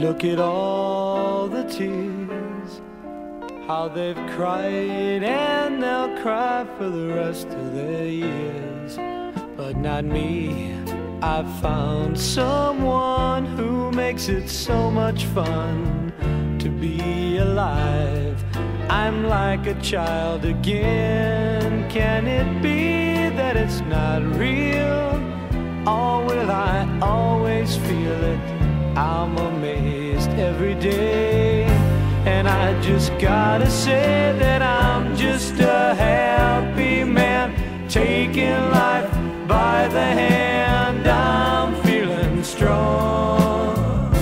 Look at all the tears, how they've cried and they'll cry for the rest of their years. But not me, I've found someone who makes it so much fun to be alive. I'm like a child again. Can it be that it's not real? Or will I always feel it? I'm amazed every day. And I just gotta say that I'm just a happy man, taking life by the hand. I'm feeling strong.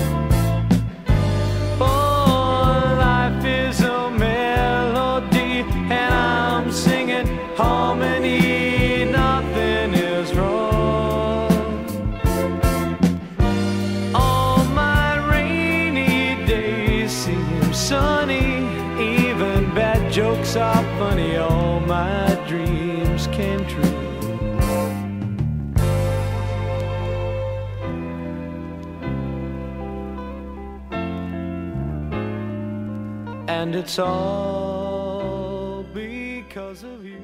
Oh, life is a melody, and I'm singing harmony. Are funny. All my dreams came true. And it's all because of you.